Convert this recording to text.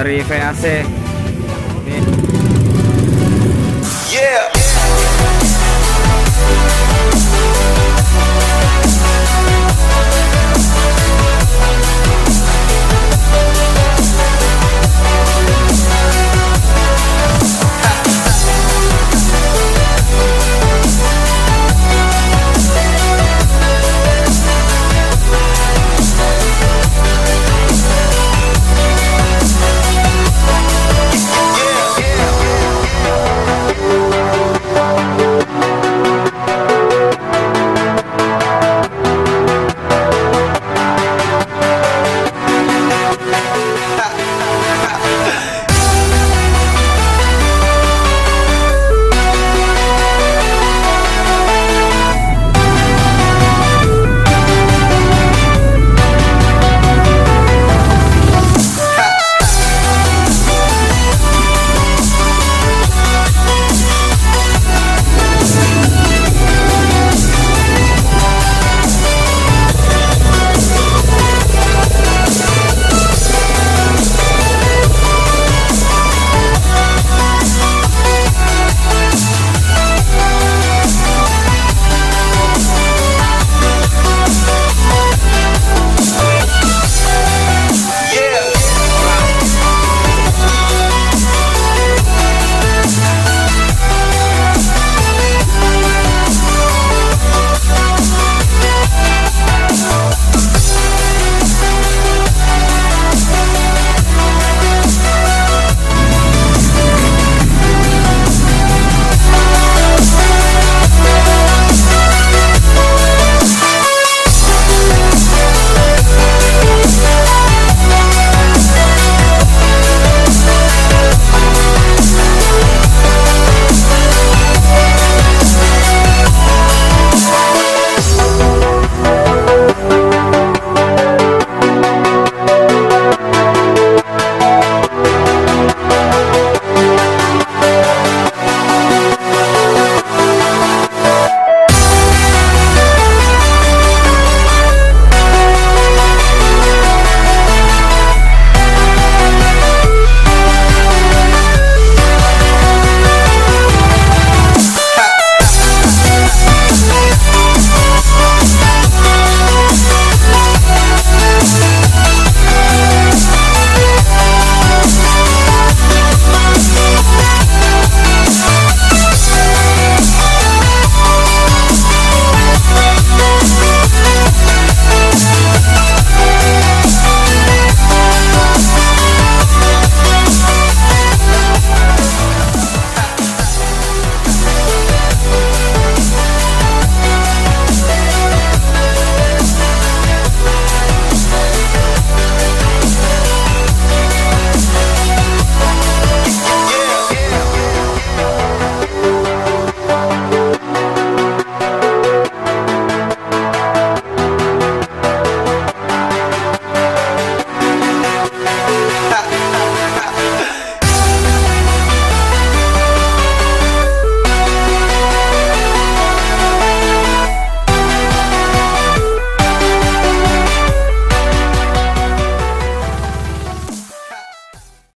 dari VAC. ini, Yeah.